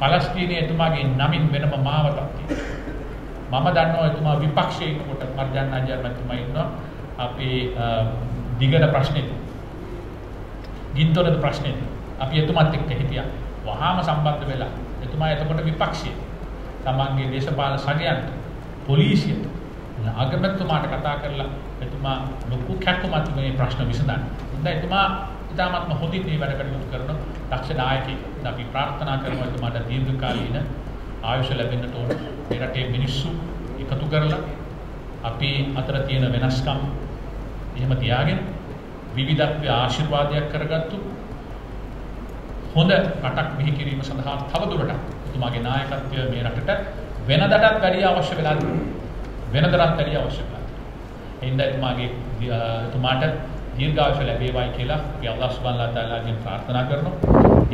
පලස්තීනයේ එතුමාගේ නමින් වෙනම මාවතක් තියෙනවා. මම දන්නවා එතුමා විපක්ෂයේ ඉන්නකොට මර්ජන් අජර් මැතිතුමා ඉන්නවා අපේ දිගට ප්‍රශ්නෙත් ගින්තොලද ප්‍රශ්නෙත් අපි එතුමත් එක්ක හිටියා. වහාම සම්බන්ධ වෙලා එතුමා එතකොට විපක්ෂයේ තමන්ගේ දේශපාලන සගයන්ට පොලිසියට අගමැතිතුමාට කතා කරලා එතුමා ලොකු කැක්කුමත් මේ ප්‍රශ්න විසඳන්න. හොඳයි එතුමා ඉතාමත්ම හොඳින් මේ වැඩ කටයුතු කරන දක්ෂ නායකයෙක්. අපි ප්‍රාර්ථනා කරමු එතුමාට දීර්ඝකාලීන ආයුෂ ලැබෙන්නට ඕන. මේ රටේ මිනිස්සු එකතු කරලා අපි අතර තියෙන වෙනස්කම් එහෙම තියාගෙන විවිධත්වය ආශිර්වාදයක් කරගත්තු හොඳ රටක් බිහි කිරීම සඳහා තවදුරටත් එතුමාගේ නායකත්වය මේ රටට වෙනදටත් වැඩිය අවශ්‍ය වෙලා තියෙනවා. වෙනදටත් වැඩිය අවශ්‍ය වෙලා තියෙනවා. එින්ද එතුමාගේ එතුමාට දීර්ඝායුෂ ලැබේවායි කියලා අපි අල්ලාහ් සුබ්හානහු තාලාගෙන් ප්‍රාර්ථනා කරනවා.